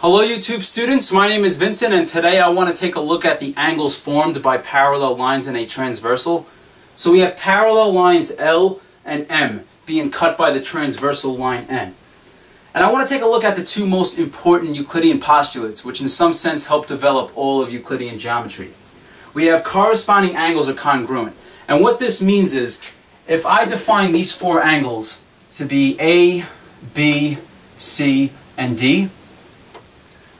Hello YouTube students, my name is Vincent and today I want to take a look at the angles formed by parallel lines in a transversal. So we have parallel lines L and M being cut by the transversal line N. And I want to take a look at the two most important Euclidean postulates which in some sense help develop all of Euclidean geometry. We have corresponding angles are congruent. And what this means is if I define these four angles to be A, B, C, and D,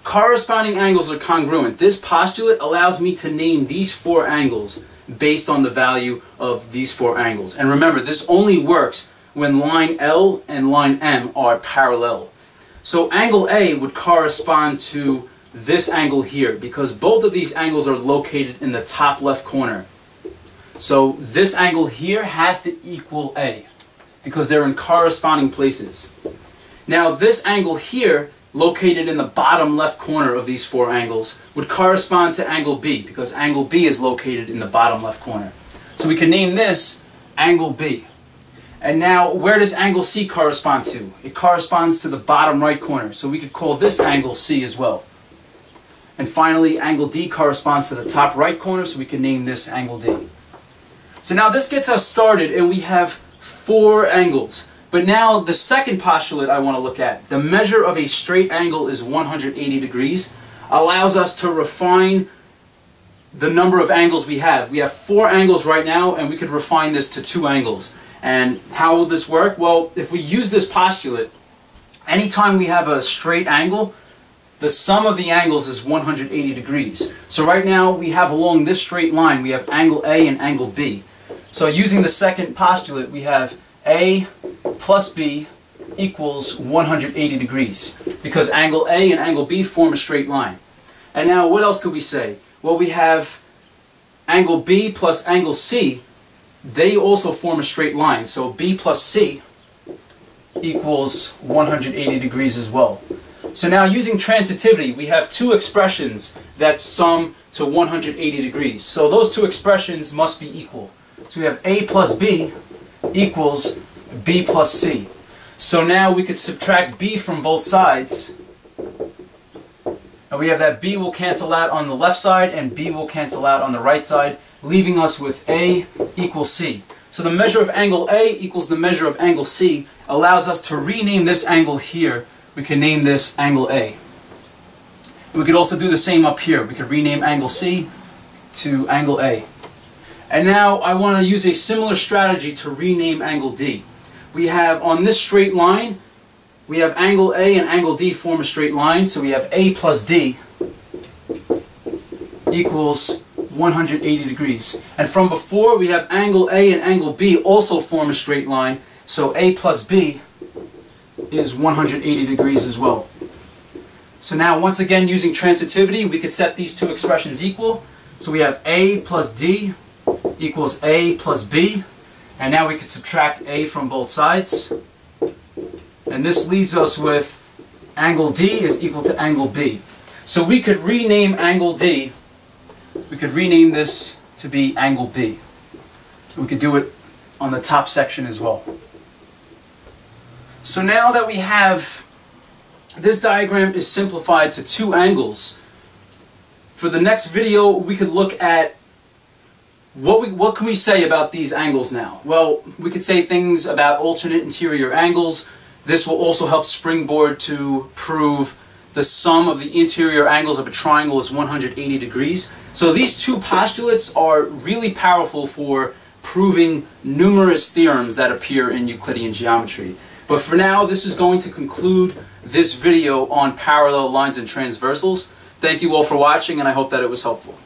corresponding angles are congruent. This postulate allows me to name these four angles based on the value of these four angles. And remember, this only works when line L and line M are parallel. So angle A would correspond to this angle here because both of these angles are located in the top left corner. So this angle here has to equal A because they're in corresponding places. Now this angle here, located in the bottom left corner of these four angles, would correspond to angle B because angle B is located in the bottom left corner. So we can name this angle B. And now where does angle C correspond to? It corresponds to the bottom right corner. So we could call this angle C as well. And finally, angle D corresponds to the top right corner, so we can name this angle D. So now this gets us started, and we have four angles. But now the second postulate I want to look at, the measure of a straight angle is 180 degrees, allows us to refine the number of angles we have. We have four angles right now, and we could refine this to two angles. And how will this work? Well, if we use this postulate, anytime we have a straight angle, the sum of the angles is 180 degrees. So right now we have along this straight line, we have angle A and angle B. So using the second postulate, we have A plus B equals 180 degrees because angle A and angle B form a straight line. And now what else could we say? Well, we have angle B plus angle C. They also form a straight line. So B plus C equals 180 degrees as well. So now using transitivity, we have two expressions that sum to 180 degrees. So those two expressions must be equal. So we have A plus B equals B plus C. So now we could subtract B from both sides. And we have that B will cancel out on the left side and B will cancel out on the right side, leaving us with A equals C. So the measure of angle A equals the measure of angle C allows us to rename this angle here we can name this angle A. We could also do the same up here. We could rename angle C to angle A. And now I want to use a similar strategy to rename angle D. We have on this straight line, we have angle A and angle D form a straight line, so we have A plus D equals 180 degrees. And from before, we have angle A and angle B also form a straight line, so A plus B is 180 degrees as well. So now once again using transitivity we could set these two expressions equal. So we have A plus D equals A plus B and now we could subtract A from both sides and this leaves us with angle D is equal to angle B. So we could rename angle D, we could rename this to be angle B. We could do it on the top section as well. So now that we have, this diagram is simplified to two angles. For the next video, we could look at what, we, what can we say about these angles now? Well, we could say things about alternate interior angles. This will also help springboard to prove the sum of the interior angles of a triangle is 180 degrees. So these two postulates are really powerful for proving numerous theorems that appear in Euclidean geometry. But for now, this is going to conclude this video on parallel lines and transversals. Thank you all for watching, and I hope that it was helpful.